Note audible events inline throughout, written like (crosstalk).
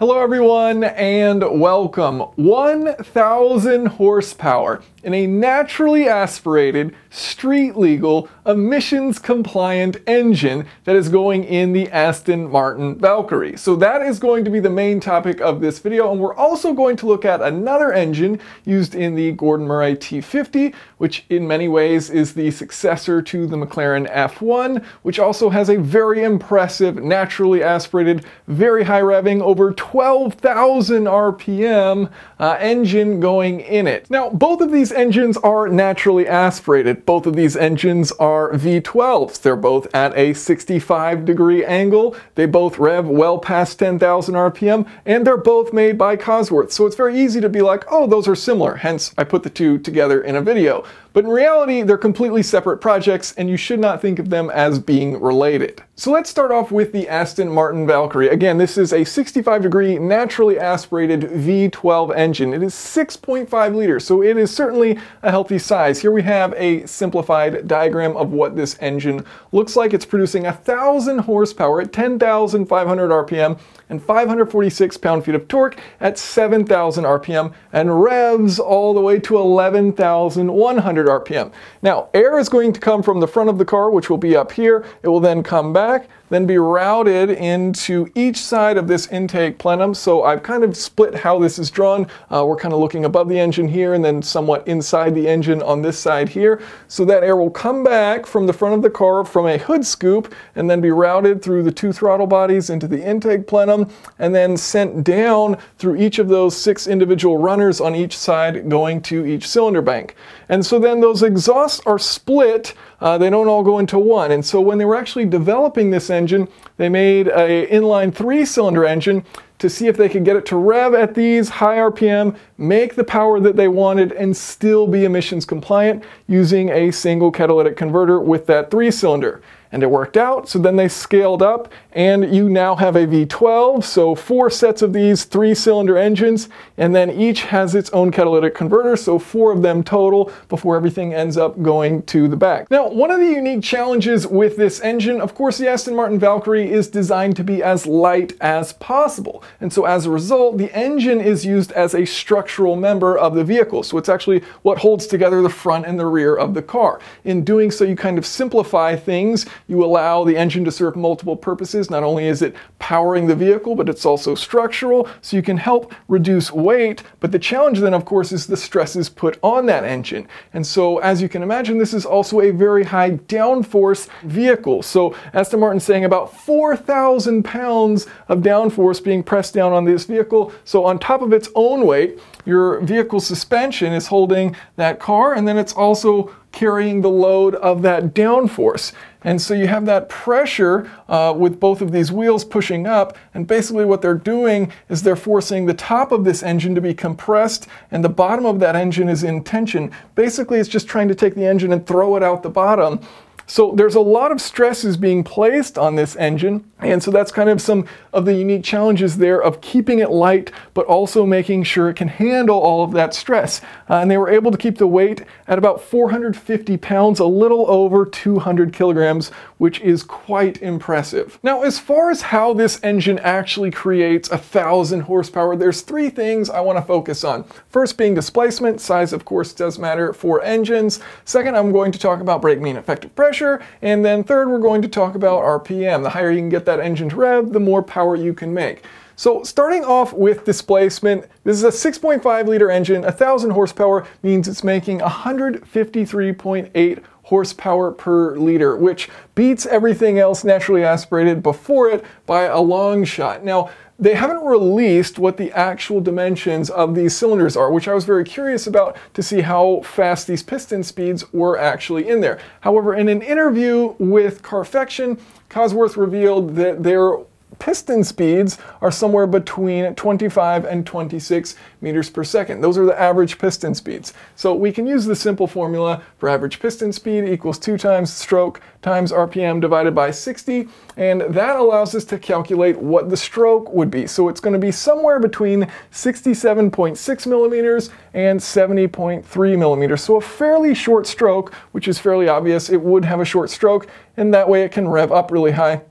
Hello everyone and welcome. 1000 horsepower in a naturally aspirated, street legal, emissions compliant engine that is going in the Aston Martin Valkyrie. So that is going to be the main topic of this video and we're also going to look at another engine used in the Gordon Murray T50 which in many ways is the successor to the McLaren F1 which also has a very impressive naturally aspirated, very high revving, over 12,000 RPM uh, engine going in it. Now both of these engines are naturally aspirated. Both of these engines are V12s. They're both at a 65 degree angle. They both rev well past 10,000 RPM, and they're both made by Cosworth. So it's very easy to be like, oh, those are similar. Hence, I put the two together in a video. But in reality, they're completely separate projects, and you should not think of them as being related. So let's start off with the Aston Martin Valkyrie. Again, this is a 65 degree naturally aspirated V12 engine. It is 6.5 liters, so it is certainly a healthy size. Here we have a simplified diagram of what this engine looks like. It's producing 1,000 horsepower at 10,500 RPM and 546 pound-feet of torque at 7,000 RPM and revs all the way to 11,100 RPM. Now, air is going to come from the front of the car, which will be up here. It will then come back then be routed into each side of this intake plenum. So I've kind of split how this is drawn. Uh, we're kind of looking above the engine here and then somewhat inside the engine on this side here. So that air will come back from the front of the car from a hood scoop and then be routed through the two throttle bodies into the intake plenum and then sent down through each of those six individual runners on each side going to each cylinder bank. And so then those exhausts are split uh, they don't all go into one. And so when they were actually developing this engine, they made a inline three-cylinder engine to see if they could get it to rev at these high RPM, make the power that they wanted, and still be emissions compliant using a single catalytic converter with that three-cylinder and it worked out. So then they scaled up and you now have a V12. So four sets of these three cylinder engines and then each has its own catalytic converter. So four of them total before everything ends up going to the back. Now, one of the unique challenges with this engine, of course, the Aston Martin Valkyrie is designed to be as light as possible. And so as a result, the engine is used as a structural member of the vehicle. So it's actually what holds together the front and the rear of the car. In doing so, you kind of simplify things you allow the engine to serve multiple purposes. Not only is it powering the vehicle, but it's also structural, so you can help reduce weight. But the challenge then, of course, is the stresses put on that engine. And so, as you can imagine, this is also a very high downforce vehicle. So, Aston Martin saying about 4,000 pounds of downforce being pressed down on this vehicle. So, on top of its own weight, your vehicle suspension is holding that car, and then it's also carrying the load of that downforce. And so you have that pressure uh, with both of these wheels pushing up, and basically what they're doing is they're forcing the top of this engine to be compressed, and the bottom of that engine is in tension. Basically, it's just trying to take the engine and throw it out the bottom. So there's a lot of stresses being placed on this engine, and so that's kind of some of the unique challenges there of keeping it light, but also making sure it can handle all of that stress. Uh, and they were able to keep the weight at about 450 pounds, a little over 200 kilograms, which is quite impressive. Now, as far as how this engine actually creates a thousand horsepower, there's three things I want to focus on. First being displacement, size of course does matter for engines. Second, I'm going to talk about brake mean effective pressure pressure. And then third, we're going to talk about RPM. The higher you can get that engine to rev, the more power you can make. So starting off with displacement, this is a 6.5 liter engine, 1000 horsepower means it's making 153.8 horsepower per liter, which beats everything else naturally aspirated before it by a long shot. Now, they haven't released what the actual dimensions of these cylinders are, which I was very curious about to see how fast these piston speeds were actually in there. However, in an interview with Carfection, Cosworth revealed that their piston speeds are somewhere between 25 and 26 meters per second. Those are the average piston speeds. So we can use the simple formula for average piston speed equals 2 times stroke times RPM divided by 60, and that allows us to calculate what the stroke would be. So it's going to be somewhere between 67.6 millimeters and 70.3 millimeters. So a fairly short stroke, which is fairly obvious. It would have a short stroke, and that way it can rev up really high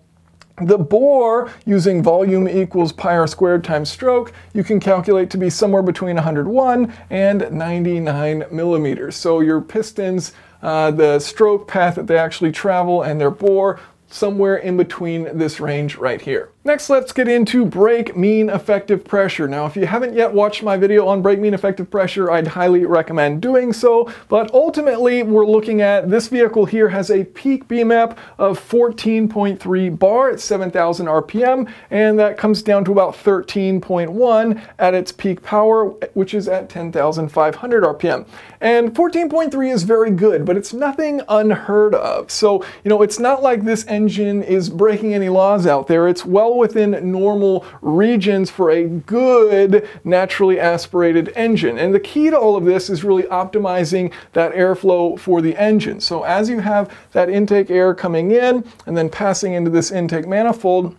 The bore, using volume equals pi r squared times stroke, you can calculate to be somewhere between 101 and 99 millimeters. So your pistons, uh, the stroke path that they actually travel, and their bore, somewhere in between this range right here. Next, let's get into brake mean effective pressure. Now, if you haven't yet watched my video on brake mean effective pressure, I'd highly recommend doing so. But ultimately, we're looking at this vehicle here has a peak BMEP of 14.3 bar at 7,000 RPM, and that comes down to about 13.1 at its peak power, which is at 10,500 RPM. And 14.3 is very good, but it's nothing unheard of. So, you know, it's not like this engine is breaking any laws out there. It's within normal regions for a good naturally aspirated engine. And the key to all of this is really optimizing that airflow for the engine. So as you have that intake air coming in and then passing into this intake manifold,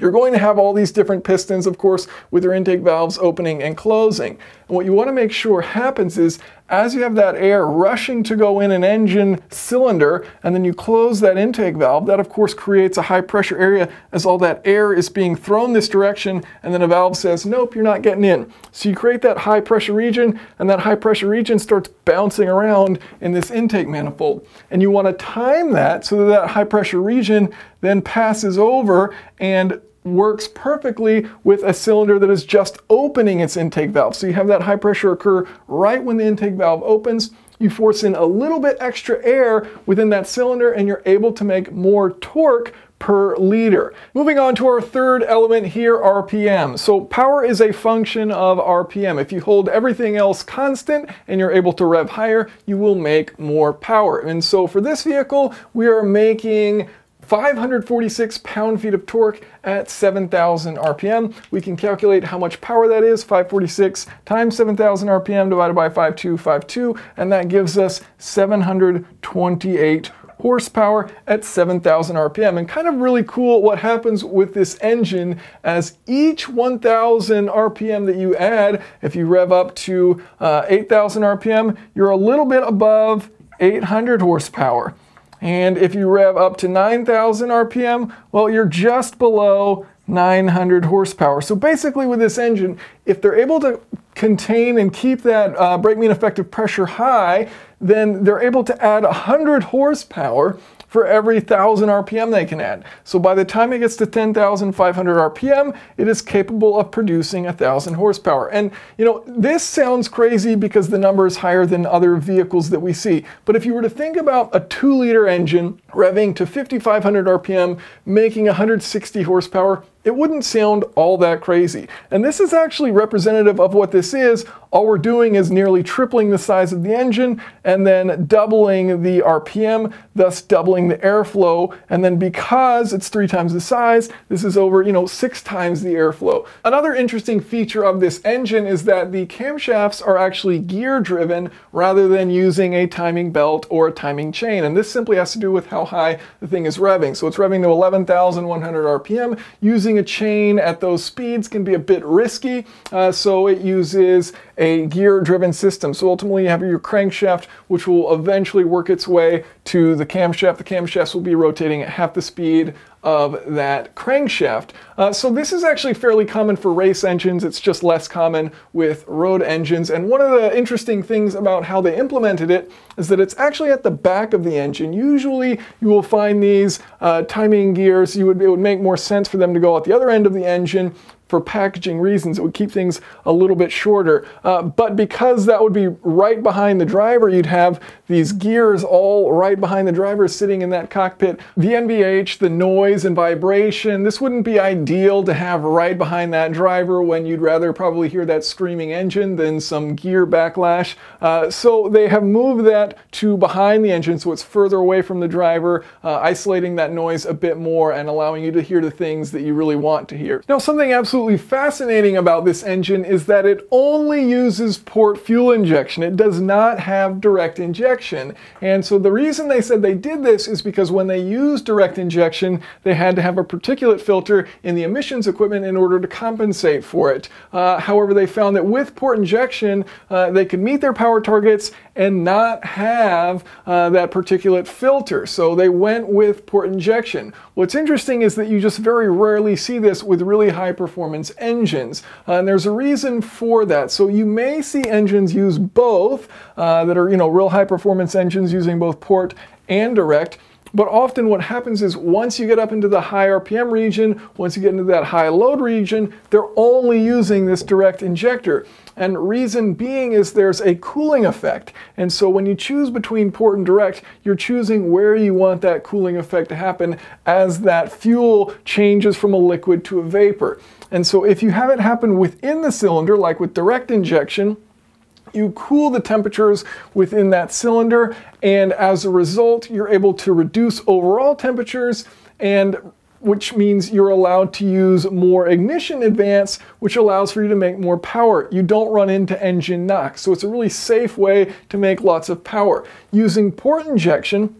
you're going to have all these different pistons, of course, with your intake valves opening and closing. And what you want to make sure happens is as you have that air rushing to go in an engine cylinder and then you close that intake valve, that of course creates a high pressure area as all that air is being thrown this direction and then a valve says, nope, you're not getting in. So you create that high pressure region and that high pressure region starts bouncing around in this intake manifold. And you want to time that so that that high pressure region then passes over and works perfectly with a cylinder that is just opening its intake valve. So you have that high pressure occur right when the intake valve opens. You force in a little bit extra air within that cylinder and you're able to make more torque per liter. Moving on to our third element here, RPM. So power is a function of RPM. If you hold everything else constant and you're able to rev higher, you will make more power. And so for this vehicle, we are making 546 pound-feet of torque at 7,000 RPM. We can calculate how much power that is, 546 times 7,000 RPM divided by 5252, and that gives us 728 horsepower at 7,000 RPM. And kind of really cool what happens with this engine as each 1,000 RPM that you add, if you rev up to uh, 8,000 RPM, you're a little bit above 800 horsepower. And if you rev up to 9,000 RPM, well, you're just below 900 horsepower. So basically with this engine, if they're able to contain and keep that uh, brake mean effective pressure high, then they're able to add 100 horsepower for every 1,000 RPM they can add. So by the time it gets to 10,500 RPM, it is capable of producing 1,000 horsepower. And you know, this sounds crazy because the number is higher than other vehicles that we see. But if you were to think about a 2 liter engine revving to 5,500 RPM, making 160 horsepower, it wouldn't sound all that crazy. And this is actually representative of what this is. All we're doing is nearly tripling the size of the engine and then doubling the RPM, thus doubling the airflow. And then because it's three times the size, this is over, you know, six times the airflow. Another interesting feature of this engine is that the camshafts are actually gear driven rather than using a timing belt or a timing chain. And this simply has to do with how high the thing is revving. So it's revving to 11,100 RPM using a chain at those speeds can be a bit risky, uh, so it uses a gear-driven system. So ultimately you have your crankshaft, which will eventually work its way to the camshaft. The camshafts will be rotating at half the speed of that crankshaft. Uh, so this is actually fairly common for race engines. It's just less common with road engines. And one of the interesting things about how they implemented it is that it's actually at the back of the engine. Usually you will find these uh, timing gears, you would, it would make more sense for them to go at the other end of the engine for packaging reasons. It would keep things a little bit shorter. Uh, but because that would be right behind the driver, you'd have these gears all right behind the driver sitting in that cockpit. The NVH, the noise and vibration, this wouldn't be ideal to have right behind that driver when you'd rather probably hear that screaming engine than some gear backlash. Uh, so they have moved that to behind the engine so it's further away from the driver, uh, isolating that noise a bit more and allowing you to hear the things that you really want to hear. Now something absolutely absolutely fascinating about this engine is that it only uses port fuel injection. It does not have direct injection. And so the reason they said they did this is because when they used direct injection, they had to have a particulate filter in the emissions equipment in order to compensate for it. Uh, however, they found that with port injection, uh, they could meet their power targets and not have uh, that particulate filter. So they went with port injection. What's interesting is that you just very rarely see this with really high performance engines. Uh, and there's a reason for that. So you may see engines use both uh, that are, you know, real high performance engines using both port and direct. But often what happens is once you get up into the high RPM region, once you get into that high load region, they're only using this direct injector. And reason being is there's a cooling effect. And so when you choose between port and direct, you're choosing where you want that cooling effect to happen as that fuel changes from a liquid to a vapor. And so if you have it happen within the cylinder, like with direct injection, you cool the temperatures within that cylinder, and as a result, you're able to reduce overall temperatures and which means you're allowed to use more ignition advance, which allows for you to make more power. You don't run into engine knock, so it's a really safe way to make lots of power. Using port injection,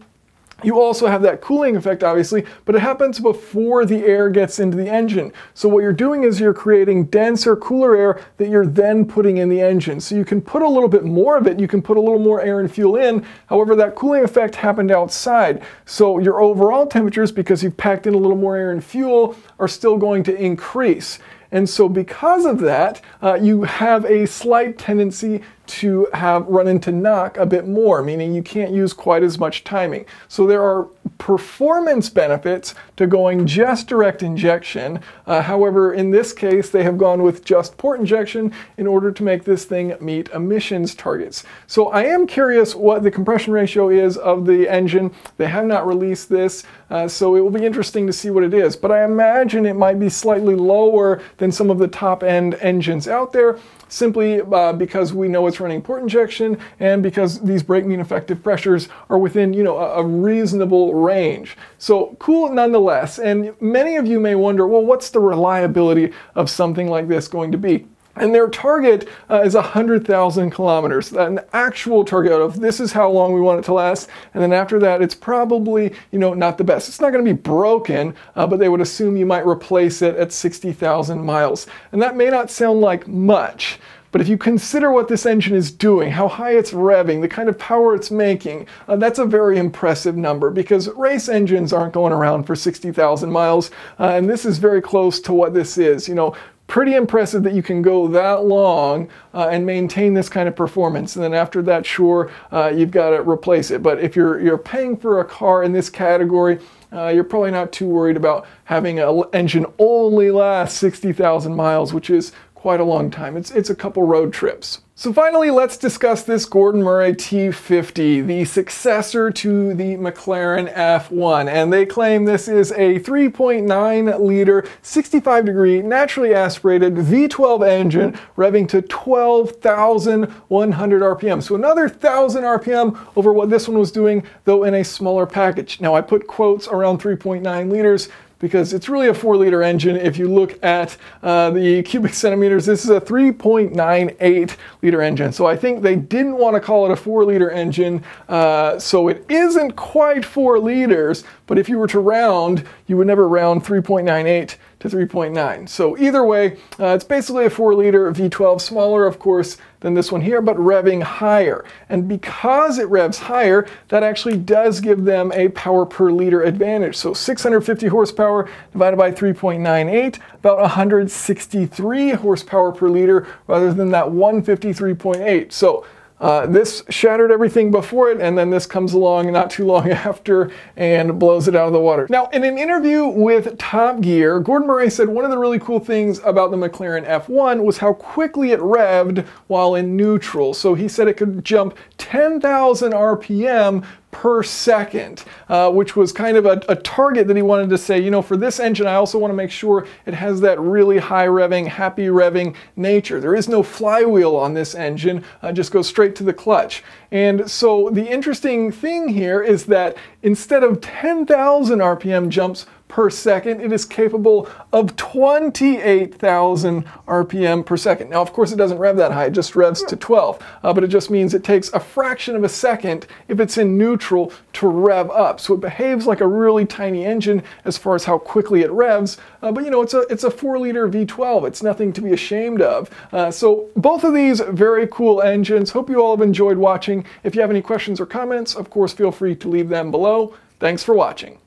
you also have that cooling effect, obviously, but it happens before the air gets into the engine. So what you're doing is you're creating denser, cooler air that you're then putting in the engine. So you can put a little bit more of it, you can put a little more air and fuel in. However, that cooling effect happened outside. So your overall temperatures, because you've packed in a little more air and fuel, are still going to increase. And so because of that, uh, you have a slight tendency to have run into knock a bit more, meaning you can't use quite as much timing. So there are performance benefits to going just direct injection. Uh, however, in this case, they have gone with just port injection in order to make this thing meet emissions targets. So I am curious what the compression ratio is of the engine. They have not released this, uh, so it will be interesting to see what it is. But I imagine it might be slightly lower than some of the top end engines out there simply uh, because we know it's running port injection and because these brake mean effective pressures are within you know a, a, reasonable range. So cool nonetheless. And many of you may wonder, well, what's the reliability of something like this going to be? And their target uh, is 100,000 kilometers, an actual target of this is how long we want it to last. And then after that, it's probably, you know, not the best. It's not going to be broken, uh, but they would assume you might replace it at 60,000 miles. And that may not sound like much, but if you consider what this engine is doing, how high it's revving, the kind of power it's making, uh, that's a very impressive number because race engines aren't going around for 60,000 miles. Uh, and this is very close to what this is. You know, pretty impressive that you can go that long uh, and maintain this kind of performance. And then after that, sure, uh, you've got to replace it. But if you're you're paying for a car in this category, uh, you're probably not too worried about having an engine only last 60,000 miles, which is quite a long time. It's, it's a couple road trips. So finally, let's discuss this Gordon Murray T50, the successor to the McLaren F1. And they claim this is a 3.9 liter, 65 degree, naturally aspirated V12 engine revving to 12,100 RPM. So another 1,000 RPM over what this one was doing, though in a smaller package. Now I put quotes around 3.9 liters because it's really a four liter engine. If you look at uh, the cubic centimeters, this is a 3.98 liter engine. So I think they didn't want to call it a four liter engine. Uh, so it isn't quite four liters, but if you were to round, you would never round 3.98 to 3.9. So either way, uh, it's basically a 4 liter V12, smaller of course than this one here, but revving higher. And because it revs higher, that actually does give them a power per liter advantage. So 650 horsepower divided by 3.98, about 163 horsepower per liter rather than that 153.8. So uh, this shattered everything before it, and then this comes along not too long (laughs) after and blows it out of the water. Now, in an interview with Top Gear, Gordon Murray said one of the really cool things about the McLaren F1 was how quickly it revved while in neutral. So he said it could jump 10,000 RPM per second, uh, which was kind of a, a, target that he wanted to say, you know, for this engine, I also want to make sure it has that really high revving, happy revving nature. There is no flywheel on this engine, uh, just goes straight to the clutch. And so the interesting thing here is that instead of 10,000 RPM jumps per second. It is capable of 28,000 RPM per second. Now, of course, it doesn't rev that high, it just revs to 12, uh, but it just means it takes a fraction of a second if it's in neutral to rev up. So it behaves like a really tiny engine as far as how quickly it revs, uh, but you know, it's a, it's a 4 liter V12. It's nothing to be ashamed of. Uh, so both of these very cool engines. Hope you all have enjoyed watching. If you have any questions or comments, of course, feel free to leave them below. Thanks for watching.